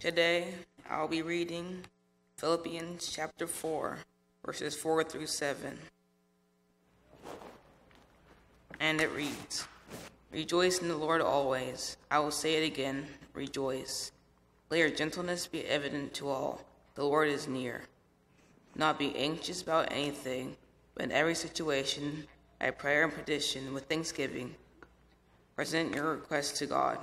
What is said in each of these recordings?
Today, I'll be reading Philippians chapter 4, verses 4 through 7. And it reads Rejoice in the Lord always. I will say it again rejoice. Let your gentleness be evident to all. The Lord is near. Not be anxious about anything, but in every situation, by prayer and petition, with thanksgiving, present your requests to God.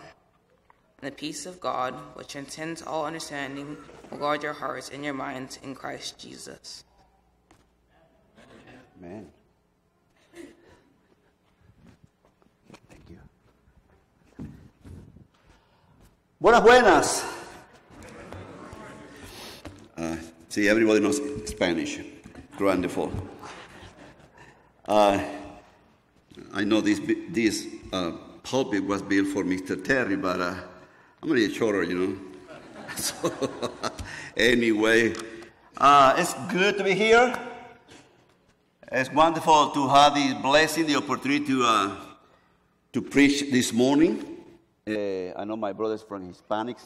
And the peace of God, which transcends all understanding, will guard your hearts and your minds in Christ Jesus. Amen. Thank you. Buenas, buenas. Uh, see, everybody knows Spanish. Wonderful. Uh, I know this, this uh, pulpit was built for Mr. Terry, but I'm a little shorter, you know. so, anyway, uh, it's good to be here. It's wonderful to have the blessing, the opportunity to, uh, to preach this morning. Uh, I know my brothers from Hispanics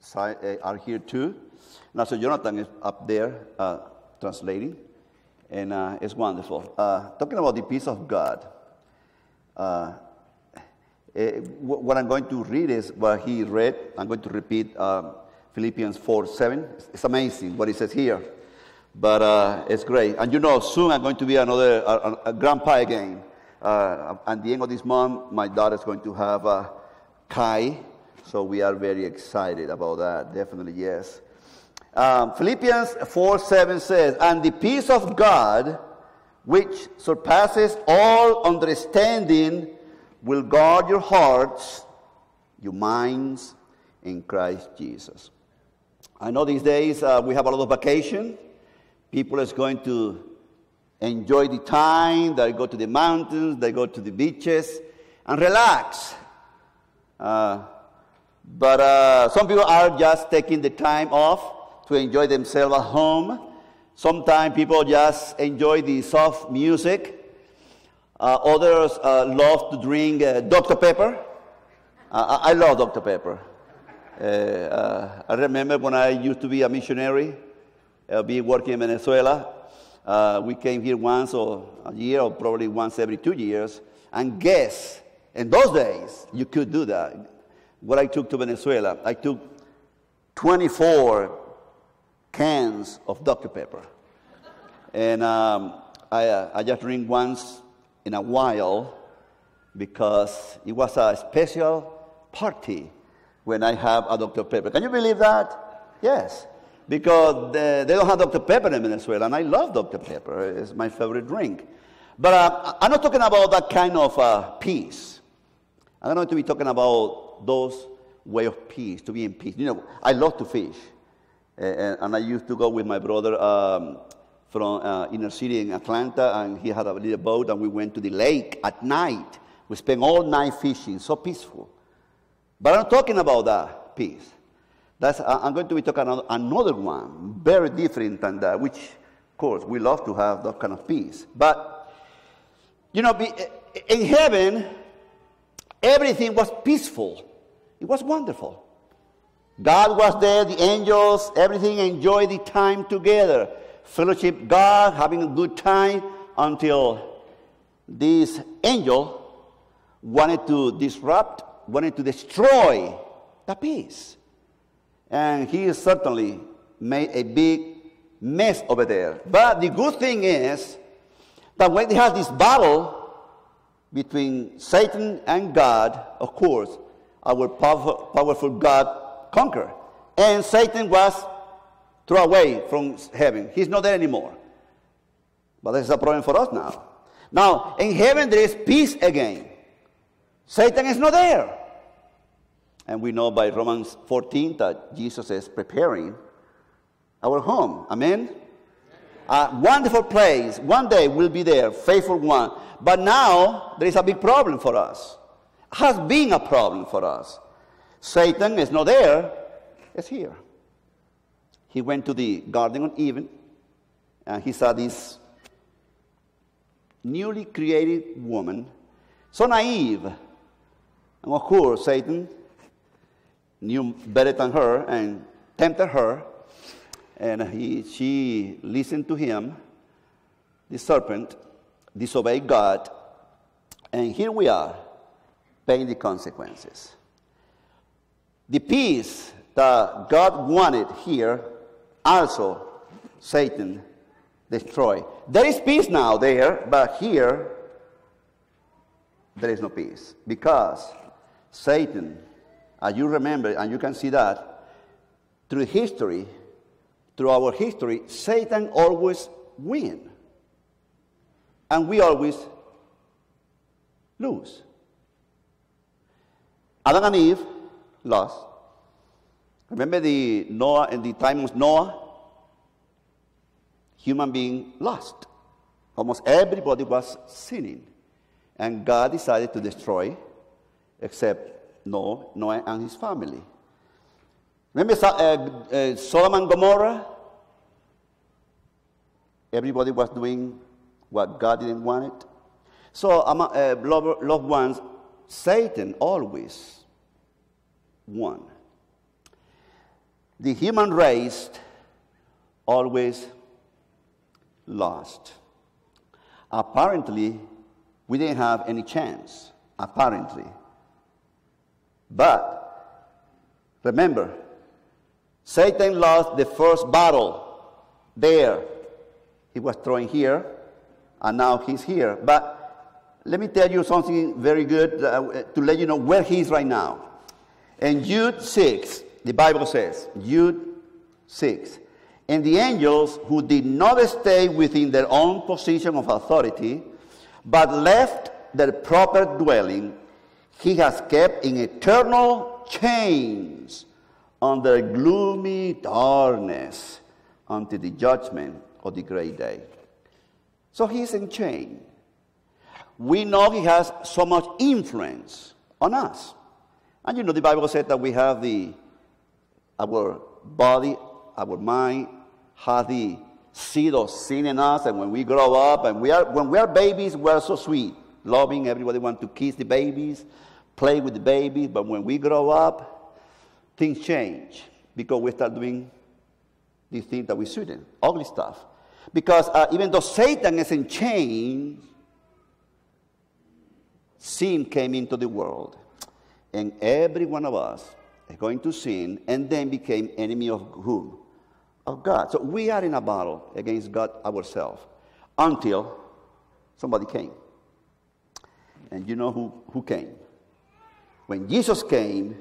side, uh, are here too. Now, so Jonathan is up there uh, translating, and uh, it's wonderful. Talking about the peace of God. Uh, eh, what I'm going to read is what he read. I'm going to repeat um, Philippians 4 7. It's- amazing what he says here. But uh, it's great. And you know, soon I'm going to be another a, a- grandpa again. Uh, at the end of this month, my daughter's going to have a Kai. So we are very excited about that. Definitely, yes. Um, Philippians 4 7 says, And the peace of God, which surpasses all understanding, will guard your hearts, your minds in Christ Jesus. I know these days uh, we have a lot of vacation. People is going to enjoy the time. They go to the mountains, they go to the beaches, and relax. Uh, but uh, some people are just taking the time off to enjoy themselves at home. Sometimes people just enjoy the soft music. Uh, others uh, love to drink uh, Dr. Pepper. Uh, I I love Dr. Pepper. Uh, uh, I remember when I used to be a missionary, uh, be working in Venezuela. We came here once or a year, or probably once every two years. And guess, in those days, you could do that. What I took to Venezuela, I took 24 cans of Dr. Pepper. And um, I, I just drink once in a while because it was a special party when I have a Dr. Pepper. Can you believe that? Yes. Because the, they don't have Dr. Pepper in Venezuela, and I love Dr. Pepper. It's my favorite drink. But uh, I'm not talking about that kind of uh, peace. I'm going to be talking about those way of peace, to be in peace. You know, I love to fish. And, and I used to go with my brother um, from uh, inner city in Atlanta, and he had a little boat, and we went to the lake at night. We spent all night fishing, so peaceful. But I'm talking about that peace. That's, I'm going to be talking about another one, very different than that, which, of course, we love to have that kind of peace. But, you know, in heaven, everything was peaceful. It was wonderful. God was there, the angels, everything enjoyed the time together. Fellowship God, having a good time until this angel wanted to disrupt, wanted to destroy the peace. And he certainly made a big mess over there. But the good thing is that when they had this battle between Satan and God, of course, our powerful, powerful God conquered. And Satan was thrown away from heaven. He's not there anymore. But this is a problem for us now. Now, in heaven, there is peace again. Satan is not there. And we know by Romans 14 that Jesus is preparing our home. Amen? A wonderful place. One day we'll be there, faithful one. But now there is a big problem for us. Has been a problem for us. Satan is not there, it's here. He went to the Garden of Eden and he saw this newly created woman, so naive. And of course, Satan knew better than her, and tempted her, and he, she listened to him. The serpent disobeyed God, and here we are paying the consequences. The peace that God wanted here, also Satan destroyed. There is peace now there, but here there is no peace because Satan, as you remember, and you can see that through history, through our history, Satan always win, and we always lose. Adam and Eve lost. Remember the Noah in the time of Noah? Human being lost. Almost everybody was sinning. And God decided to destroy, except Noah, Noah and his family. Remember uh, uh, Gomorrah? Everybody was doing what God didn't want it. So, uh, loved ones, Satan always won. The human race always lost. Apparently, we didn't have any chance, apparently. But remember, Satan lost the first battle there. He was throwing here, and now he's here. But let me tell you something very good uh, to let you know where he is right now. In Jude 6, the Bible says, Jude 6, and the angels who did not stay within their own position of authority, but left their proper dwelling, he has kept in eternal chains under gloomy darkness until the judgment of the great day. So he's in chain. We know he has so much influence on us. And you know, the Bible said that we have the, our body, our mind, has the seed of sin in us, and when we grow up, and we are, when we are babies, we are so sweet, loving, everybody wants to kiss the babies, play with the babies, but when we grow up, things change because we start doing these things that we shouldn't, ugly stuff. Because uh, even though Satan is in chains, sin came into the world, and every one of us going to sin, and then became enemy of whom? of God. So we are in a battle against God ourselves until somebody came. And you know who, who came? When Jesus came,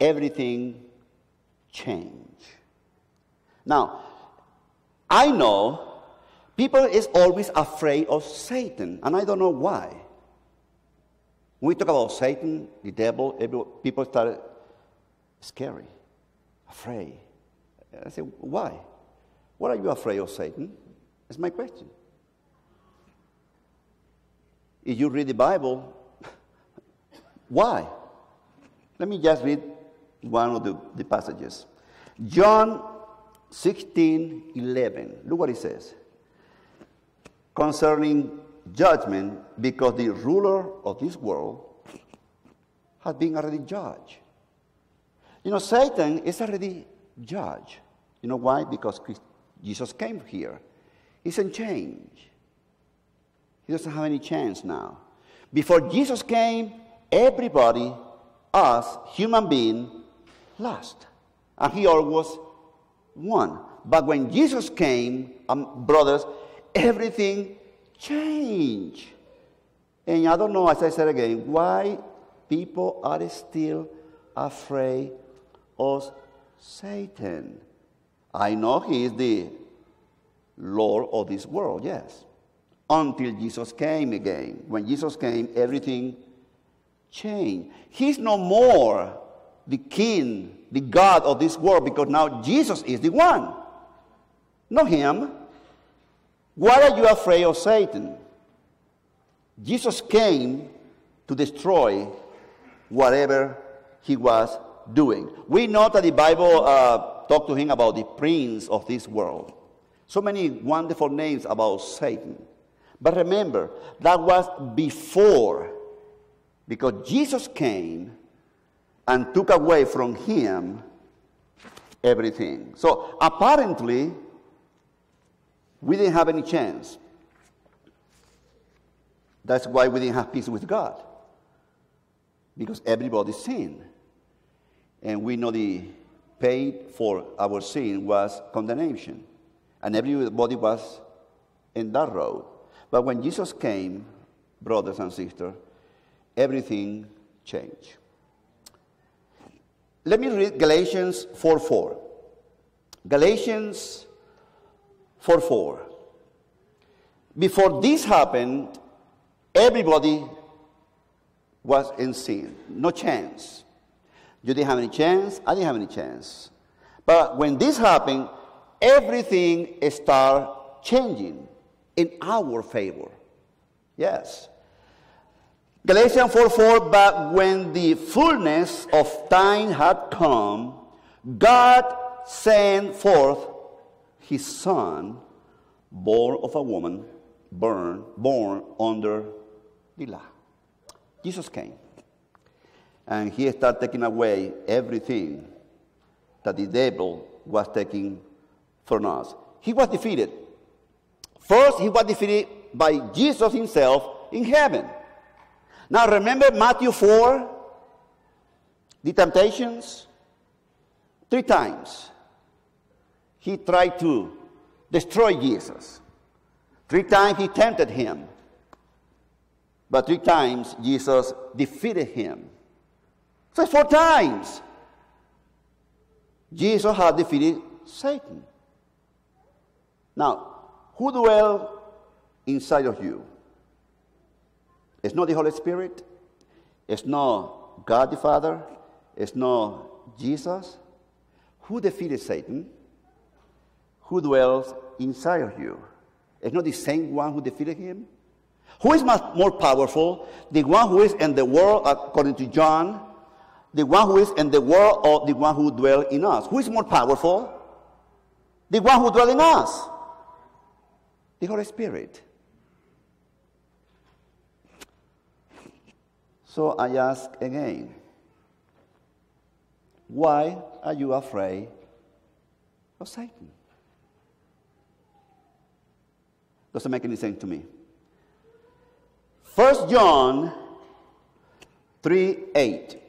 everything changed. Now, I know people is always afraid of Satan, and I don't know why. When we talk about Satan, the devil, people start scary, afraid. I said, Why? What are you afraid of, Satan? That's my question. If you read the Bible, why? Let me just read one of the, the passages. John 16 11. Look what it says. Concerning judgment, because the ruler of this world has been already judged. You know, Satan is already judged. You know why? Because Christ, Jesus came here. He's in change. He doesn't have any chance now. Before Jesus came, everybody, us, human being, lost. And he always won. But when Jesus came, um, brothers, everything changed. And I don't know, as I said again, why people are still afraid of Satan. I know he is the Lord of this world, yes. Until Jesus came again. When Jesus came, everything changed. He's no more the king, the God of this world, because now Jesus is the one, not him. Why are you afraid of Satan? Jesus came to destroy whatever he was doing. We know that the Bible uh, talk to him about the prince of this world. So many wonderful names about Satan. But remember, that was before, because Jesus came and took away from him everything. So apparently, we didn't have any chance. That's why we didn't have peace with God. Because everybody sinned. And we know the paid for our sin was condemnation. And everybody was in that road. But when Jesus came, brothers and sisters, everything changed. Let me read Galatians 4 4. Galatians 4 4. Before this happened, everybody was in sin. No chance. You didn't have any chance, I didn't have any chance. But when this happened, everything started changing in our favor. Yes. Galatians 4 4, but when the fullness of time had come, God sent forth his son, born of a woman, born, born under the law. Jesus came. And he started taking away everything that the devil was taking from us. He was defeated. First, he was defeated by Jesus himself in heaven. Now remember Matthew 4, the temptations? Three times he tried to destroy Jesus. Three times he tempted him. But three times Jesus defeated him. So four times Jesus had defeated Satan. Now, who dwells inside of you? It's not the Holy Spirit. It's not God the Father. It's not Jesus. Who defeated Satan? Who dwells inside of you? It's not the same one who defeated him. Who is much more powerful? The one who is in the world, according to John, the one who is in the world, or the one who dwells in us? Who is more powerful? The one who dwells in us. The Holy Spirit. So I ask again why are you afraid of Satan? Doesn't make any sense to me. First John 3 8.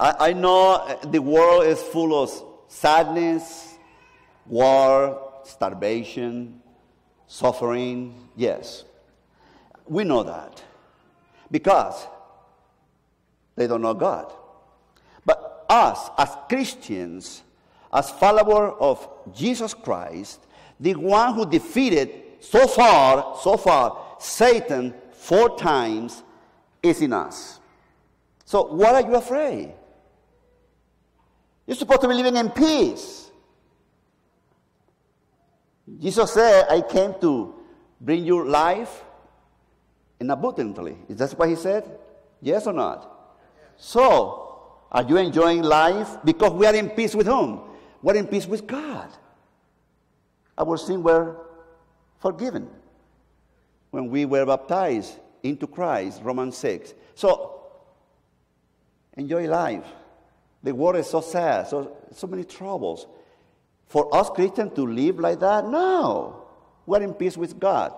I, I know the world is full of sadness, war, starvation, suffering. Yes, we know that because they don't know God. But us, as Christians, as followers of Jesus Christ, the one who defeated so far, so far, Satan four times is in us. So, what are you afraid? You're supposed to be living in peace. Jesus said, I came to bring you life and abundantly. Is that what he said? Yes or not? So, are you enjoying life? Because we are in peace with whom? We're in peace with God. Our sins were forgiven when we were baptized into Christ, Romans 6. So, enjoy life. The world is so sad, so, so many troubles. For us Christians to live like that, no. We're in peace with God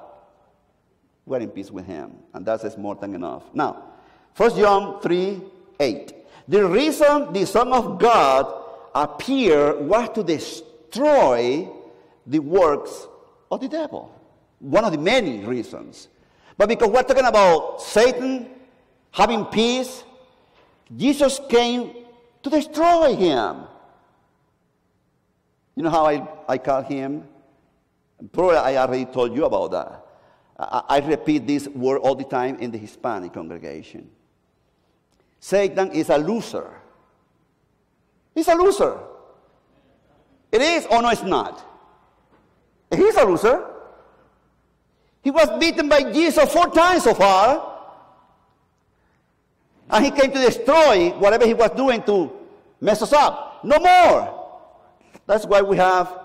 we're in peace with him. And that is more than enough. Now, 1 John 3 8. The reason the Son of God appeared was to destroy the works of the devil. One of the many reasons. But because we're talking about Satan having peace, Jesus came to destroy him. You know how I, I call him? Probably I already told you about that. I, repeat this word all the time in the Hispanic congregation. Satan is a loser. He's a loser. It is or no, it's not. He's a loser. He was beaten by Jesus four times so far. And he came to destroy whatever he was doing to mess us up. No more. That's why we have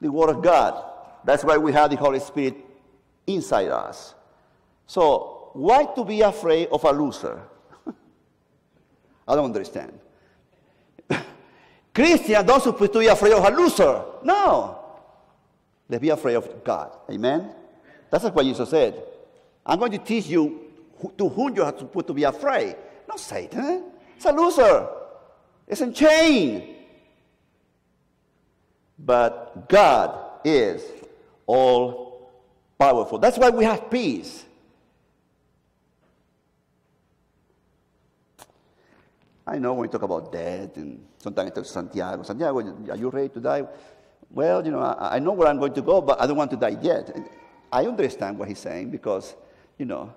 the Word of God. That's why we have the Holy Spirit inside us. So, why to be afraid of a loser? I don't understand. Christians don't supposed to be afraid of a loser. No. Let's be afraid of God. Amen? That's what Jesus said. I'm going to teach you to whom you are supposed to be afraid. Not Satan. It's a loser. It's in chain. But God is all powerful. That's why we have peace. I know when we talk about death, and sometimes I talk to Santiago. Santiago, are you ready to die? Well, you know, I, I know where I'm going to go, but I don't want to die yet. I understand what he's saying because, you know,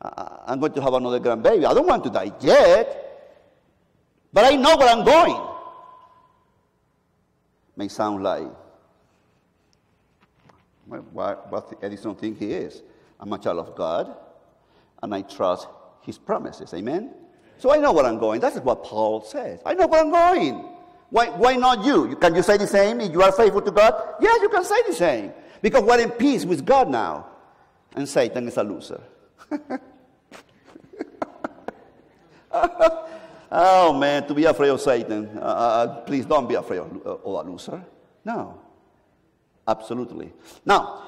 I'm going to have another grandbaby. I don't want to die yet, but I know where I'm going. May sound like what, what Edison thinks he is. I'm a child of God, and I trust his promises. Amen? So I know where I'm going. That's what Paul says. I know where I'm going. Why, why not you? Can you say the same if you are faithful to God? Yes, you can say the same. Because we're in peace with God now. And Satan is a loser. Oh man, to be afraid of Satan. Uh, uh, please don't be afraid of, uh, of a loser. No. Absolutely. Now,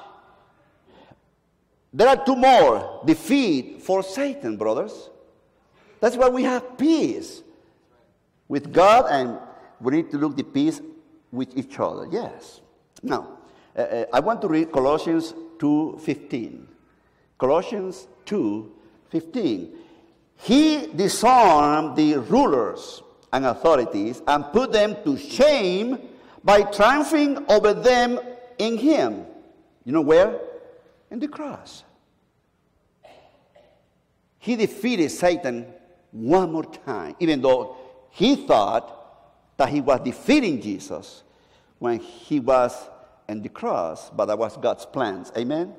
there are two more defeat for Satan, brothers. That's why we have peace with God, and we need to look the peace with each other. Yes. Now, uh, uh I want to read Colossians 2:15. Colossians 2:15. He disarmed the rulers and authorities and put them to shame by triumphing over them in him. You know where? In the cross. He defeated Satan one more time, even though he thought that he was defeating Jesus when he was in the cross, but that was God's plans. Amen?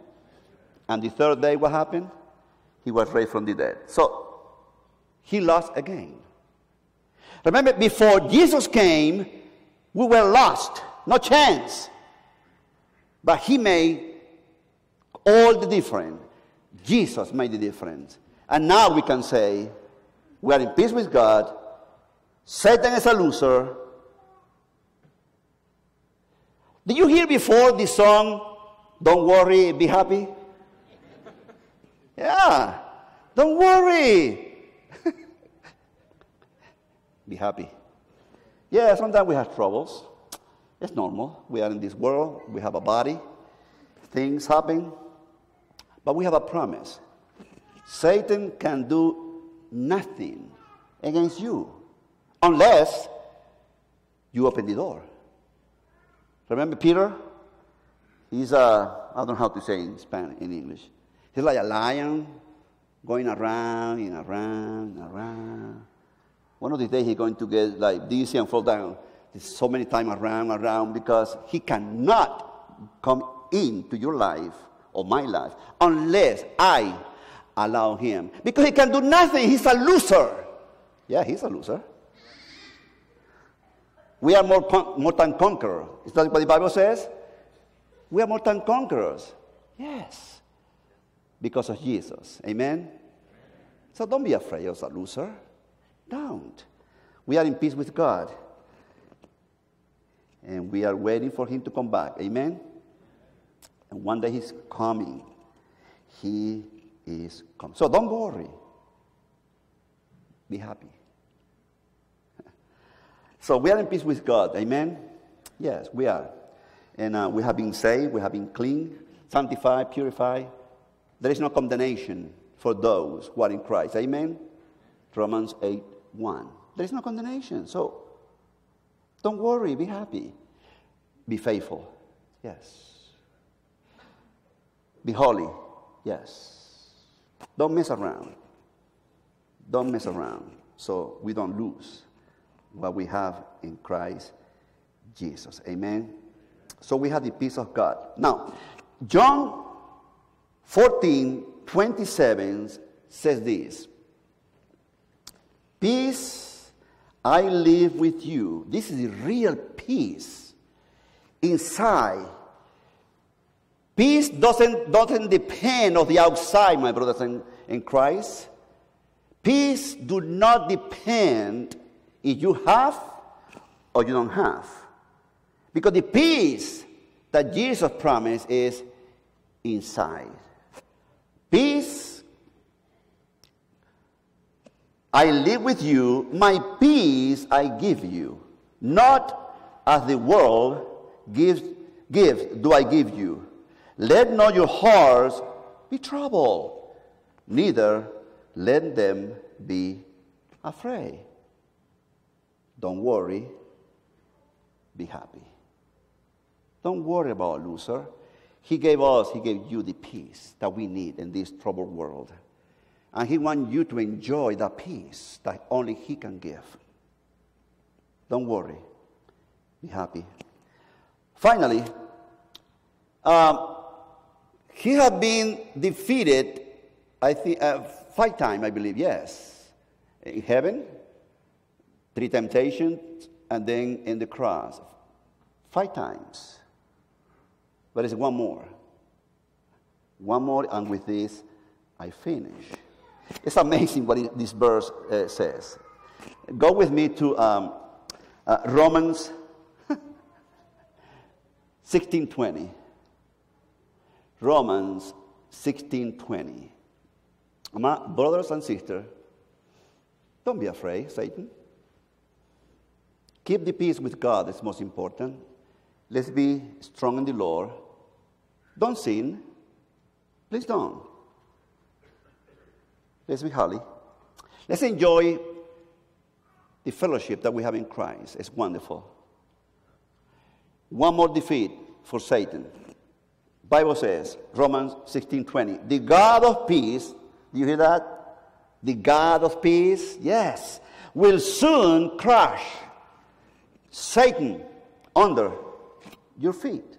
And the third day, what happened? He was raised from the dead. So, he lost again. Remember, before Jesus came, we were lost, no chance. But he made all the difference. Jesus made the difference. And now we can say, we are in peace with God. Satan is a loser. Did you hear before the song, Don't Worry, Be Happy? Yeah. Don't worry. be happy. Yeah, sometimes we have troubles. It's normal. We are in this world, we have a body, things happen, but we have a promise. Satan can do nothing against you unless you open the door. Remember Peter? He's a, I don't know how to say in Spanish, in English. He's like a lion going around and around and around. One of these days he's going to get like dizzy and fall down so many times around, around, because he cannot come into your life or my life unless I allow him. Because he can do nothing. He's a loser. Yeah, he's a loser. We are more, con- more than conquerors. Is that what the Bible says? We are more than conquerors. Yes. Because of Jesus. Amen? So don't be afraid of a loser. Don't. We are in peace with God and we are waiting for him to come back. Amen? And one day he's coming. He is coming. So don't worry. Be happy. So we are in peace with God. Amen? Yes, we are. And uh, we have been saved, we have been clean, sanctified, purified. There is no condemnation for those who are in Christ. Amen? Romans 8 1. There is no condemnation. So don't worry, be happy. Be faithful. Yes. Be holy. Yes. Don't mess around. Don't mess around so we don't lose what we have in Christ Jesus. Amen. So we have the peace of God. Now, John 14 27 says this Peace I live with you. This is real peace inside. Peace doesn't, doesn't depend on the outside, my brothers in, in Christ. Peace do not depend if you have or you don't have. Because the peace that Jesus promised is inside. Peace. I live with you, my peace I give you. Not as the world gives, gives do I give you. Let not your hearts be troubled, neither let them be afraid. Don't worry, be happy. Don't worry about loser. He gave us, He gave you the peace that we need in this troubled world. And He wants you to enjoy that peace that only He can give. Don't worry. Be happy. Finally, um, he had been defeated, I think, uh, five times, I believe, yes. In heaven, three temptations, and then in the cross. Five times. But there's one more. One more, and with this, I finish. It's amazing what this verse uh, says. Go with me to um, uh, Romans 16:20. Romans 16:20. My brothers and sisters, don't be afraid, Satan. Keep the peace with God, it's most important. Let's be strong in the Lord. Don't sin. Please don't. Let's be holy. Let's enjoy the fellowship that we have in Christ. It's wonderful. One more defeat for Satan. Bible says, Romans 16:20, the God of peace, do you hear that? The God of peace, yes, will soon crush Satan under your feet.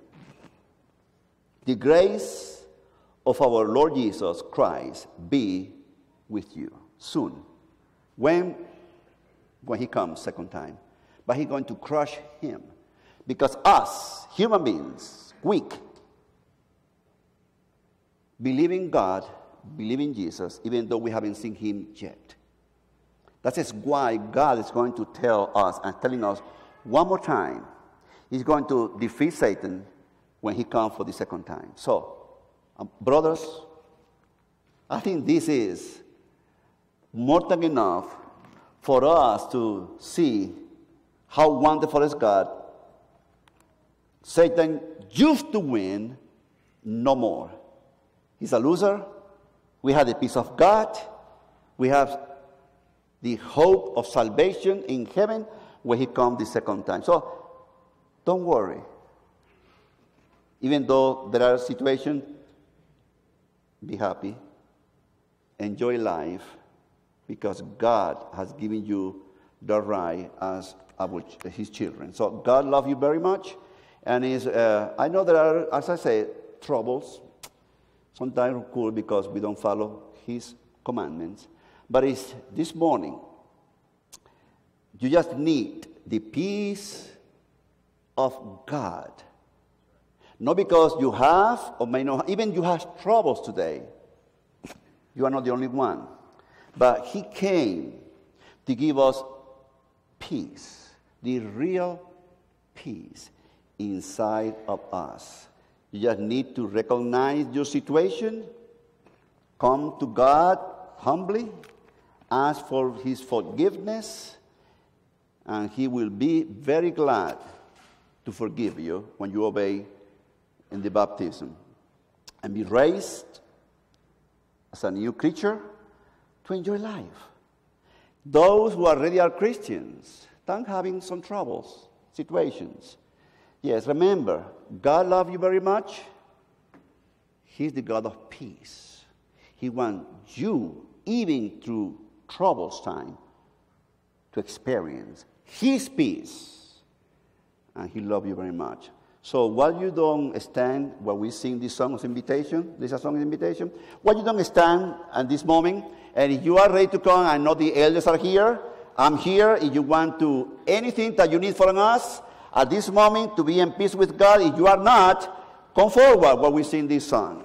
The grace of our Lord Jesus Christ be with you soon. When? When he comes second time. But he's going to crush him. Because us, human beings, weak, believe in God, believe in Jesus, even though we haven't seen him yet. That is why God is going to tell us and telling us one more time. He's going to defeat Satan when he comes for the second time. So, um, brothers, I think this is more than enough for us to see how wonderful is God. Satan used to win, no more. He's a loser. We have the peace of God. We have the hope of salvation in heaven when He comes the second time. So don't worry. Even though there are situations, be happy. Enjoy life because God has given you the right as His children. So God loves you very much. And is, uh, I know there are, as I say, troubles, sometimes cool because we don't follow his commandments. But it's this morning, you just need the peace of God. Not because you have or may not, even you have troubles today. You are not the only one. But He came to give us peace, the real peace inside of us. You just need to recognize your situation, come to God humbly, ask for His forgiveness, and He will be very glad to forgive you when you obey in the baptism and be raised as a new creature to enjoy life. Those who already are Christians, thank having some troubles, situations. Yes, remember, God loves you very much. He's the God of peace. He wants you, even through troubles time, to experience His peace. And He loves you very much. So while you don't stand, while we sing this song of invitation, this is a song of invitation, while you don't stand at this moment, and if you are ready to come, I know the elders are here, I'm here. If you want to, anything that you need from us, at this moment to be in peace with God. If you are not, come forward while we sing this song.